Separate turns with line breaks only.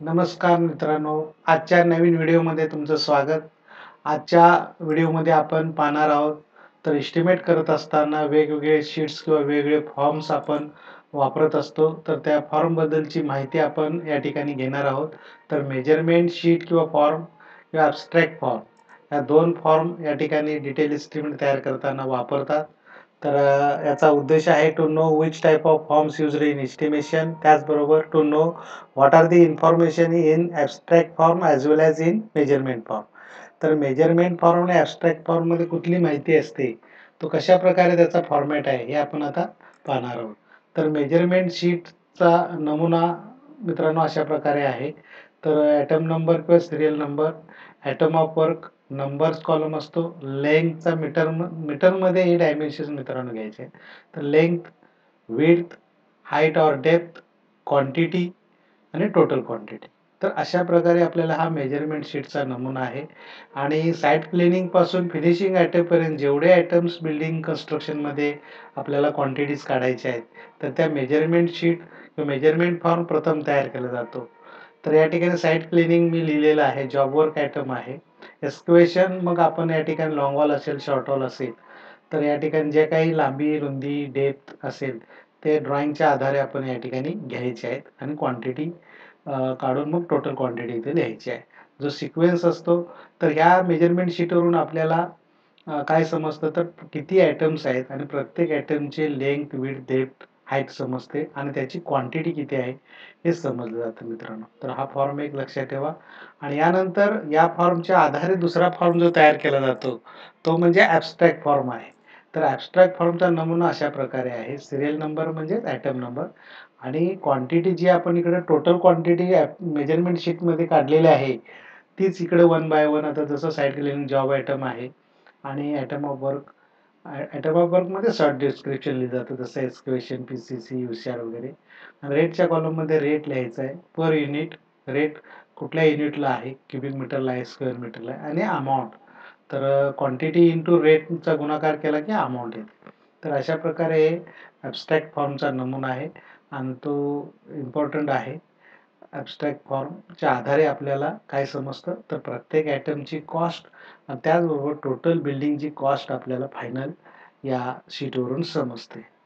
नमस्कार मित्रांनो आजच्या नवीन व्हिडिओमध्ये तुमचं स्वागत. आजच्या व्हिडिओमध्ये आपण पाहणार आहोत तर एस्टिमेट करत असताना वेगवेगळे शीट्स किंवा वेगवेगळे फॉर्म्स आपण वापरत असतो. तर त्या फॉर्मबद्दलची माहिती आपण या ठिकाणी घेणार आहोत. तर मेजरमेंट शीट किंवा फॉर्म किंवा ॲबस्ट्रॅक्ट फॉर्म या दोन फॉर्म या ठिकाणी डिटेल एस्टिमेट तयार करताना वापरतात. तर याचा उद्देश आहे to know which type of forms use in estimation त्याचबरोबर to know what are the information in abstract form as well as in measurement form तर मेजरमेंट फॉर्म आणि ॲबस्ट्रॅक्ट फॉर्ममध्ये कुठली माहिती असते? तो कशा प्रकारे त्याचा फॉर्मॅट आहे हे आपण आता पाहणार आहोत. तर मेजरमेंट शीटचा नमुना मित्रांनो अशा प्रकारे आहे. तर ॲटम नंबर किंवा serial number item of work numbers column असतो. लेंथचा मीटर मीटरमध्ये हे डायमेन्शन मित्रांनो घ्यायचे. तर length width height or depth quantity आणि टोटल क्वांटिटी तर अशा प्रकारे आपल्याला हा मेजरमेंट शीटचा नमुना आहे. आणि साईट क्लिनिंगपासून फिनिशिंग आयटमपर्यंत जेवढे आयटम्स बिल्डिंग कन्स्ट्रक्शनमध्ये आपल्याला क्वांटिटीज काढायच्या आहेत तर त्या मेजरमेंट शीट किंवा मेजरमेंट फॉर्म प्रथम तयार केला जातो. तर या ठिकाणी साईट क्लिनिंग मी लिहिलेलं आहे. जॉब वर्क आयटम आहे. एस्क्वेशन मग आपण या ठिकाणी लॉंग वॉल असेल शॉर्ट वॉल असेल तर या ठिकाणी जे काही लांबी रुंदी डेप्थ असेल ते ड्रॉइंगच्या आधारे आपण या ठिकाणी घ्यायचे आहेत आणि क्वांटिटी काढून मग टोटल क्वांटिटी इथे लिहायची आहे. जो सिक्वेन्स असतो तर ह्या मेजरमेंट शीटवरून आपल्याला काय समजतं तर किती आयटम्स आहेत आणि प्रत्येक आयटमचे लेंथ विथ डेप्थ हाईट समजते आणि त्याची क्वांटिटी किती आहे हे समजलं जातं मित्रांनो. तर हा फॉर्म एक लक्षात ठेवा. आणि यानंतर या फॉर्मच्या आधारे दुसरा फॉर्म जो तयार केला जातो तो म्हणजे ॲबस्ट्रॅक्ट फॉर्म आहे. तर ॲबस्ट्रॅक्ट फॉर्मचा नमुना अशा प्रकारे आहे. सिरियल नंबर म्हणजेच ॲटम नंबर आणि क्वांटिटी जी आपण इकडे टोटल क्वांटिटी मेजरमेंट शीटमध्ये काढलेली आहे तीच इकडे वन बाय वन आता जसं सायकलिंग जॉब आयटम आहे आणि item of work item of वर्कमध्ये short description लिहिलं जातं जसं एक्सक्वेशन पी सी सी हुशार वगैरे. रेटच्या कॉलममध्ये रेट लिहायचा आहे. पर युनिट रेट कुठल्या युनिटला आहे? क्युबिक मीटरला आहे स्क्वेअर मीटरला आहे आणि अमाऊंट तर क्वांटिटी इंटू रेटचा गुणाकार केला की अमाऊंट येते. तर अशा प्रकारे ॲबस्ट्रॅक्ट फॉर्मचा नमुना आहे. आणि तो इम्पॉर्टंट आहे. ॲबस्ट्रॅक्ट फॉर्मच्या आधारे आपल्याला काय समजतं? तर प्रत्येक ॲटमची कॉस्ट आणि त्याचबरोबर टोटल बिल्डिंगची कॉस्ट आपल्याला फायनल या शीटवरून समजते.